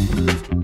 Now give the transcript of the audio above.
Mm-hmm.